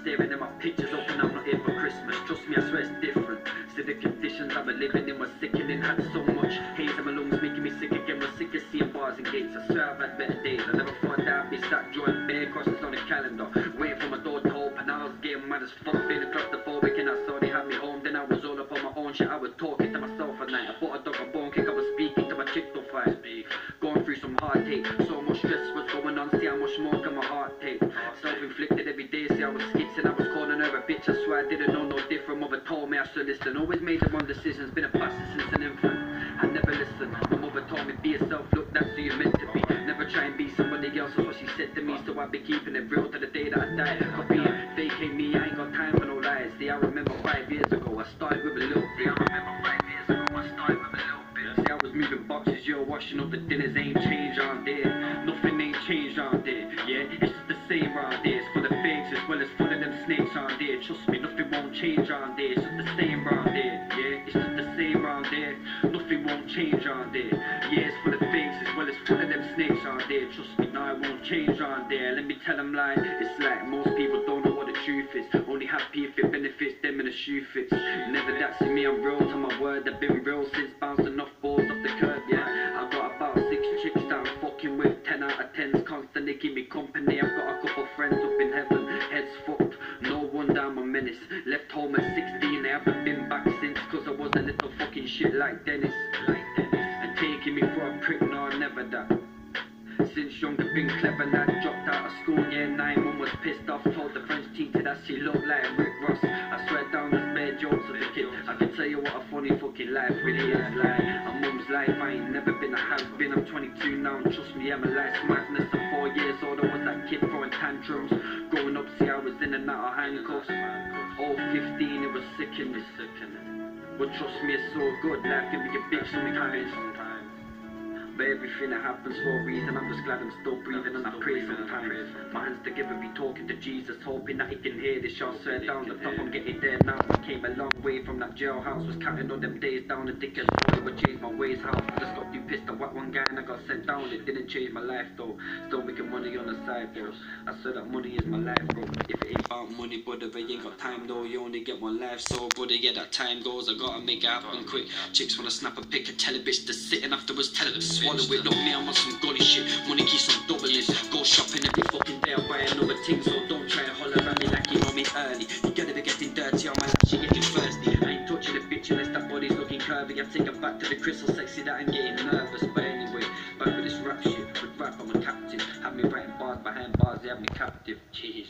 staring at my pictures, hoping I'm not here for Christmas. Trust me, I swear it's different. Still, the conditions I've been living in was sickening. Had so much haze in my lungs, making me sick again. Was sick of seeing bars and gates. I swear I've had better days. I never thought that I'd be sat drawing bare crosses on the calendar. Waiting for my door to open. I was getting mad as fuck, being claustrophobic, and I saw they had me home. Then I was all up on my own shit. I was talking to myself at night. I bought a dog a bone kick. I was speaking to my chick to fight. Going through some heartache. So much stress was going on. Listen. Always made the wrong decisions. Been a bastard since an infant. I never listened. My mother told me be yourself. Look, that's who you're meant to be. Never try and be somebody else. That's what she said to me. So I be keeping it real to the day that I die. Cause being fake ain't me. I ain't got time for no lies. See, I remember five years ago. I started with a little bit. I remember five years ago. I started with a little bit. See, I was moving boxes. You're washing up the dinners. Ain't changed on there. Nothing ain't changed on there. Yeah, it's just the same round there. It's for the fakes as well as full of them snakes on there. Trust me, nothing won't change on there. Just the same round there. Nothing won't change on there. Yeah, it's for the fakes as well as full of them snakes on there. Trust me, no, it won't change on there. Let me tell them like it's like most people don't know what the truth is. Only happy if it benefits them and the shoe fits. Never that see me, I'm real to my word. I've been real since bouncing off balls off the curb. Yeah, I've got about six chicks that I'm fucking with. Ten out of tens constantly give me company. I've got a couple friends up in heaven. Heads fucked, no wonder I'm a menace. Left home at shit like Dennis. Like Dennis. And taking me for a prick, no, I never that. Since young, I've been clever, now dropped out of school, yeah, nine. Mum was pissed off, told the French teacher that she looked like Rick Ross. I swear down the spare jokes of the kid. I can tell you what a funny fucking life really is like. A mum's life, I ain't never been a has been. I'm 22 now, and trust me, I'm a life's madness. At four years old, I was that kid throwing tantrums. Growing up, see, I was in and out of handcuffs. All 15, it was sickening, sickening. But trust me, it's so good. Life can be a bitch sometimes. Everything that happens for a reason. I'm just glad I'm still breathing and I pray sometimes. My hands together, be talking to Jesus, hoping that he can hear this. Y'all swear down the top, I'm getting there now. I came a long way from that jailhouse. Was counting on them days down the dickhead road. Would change my ways. How I just got you pissed at what one guy and I got sent down. It didn't change my life though. Still making money on the side, bro. I said that money is my life, bro. If it ain't about money, brother, but you ain't got time though. You only get one life, so brother, yeah, that time goes. I gotta make it happen quick. Chicks wanna snap a pic, tell a bitch to sit and afterwards tell her to it. Look, me, I'm on some gully shit. Money keeps on doubling. Go shopping every fucking day, I buy another thing, so don't try to holler at me like you know me early. You gotta be getting dirty on my lap, she getting thirsty. I ain't touching a bitch unless that body's looking curvy. I've taken back to the crystal sexy that I'm getting nervous. But anyway, back with this rap shit. With rap, I'm a captain. Have me writing bars behind bars, they have me captive. Jeez.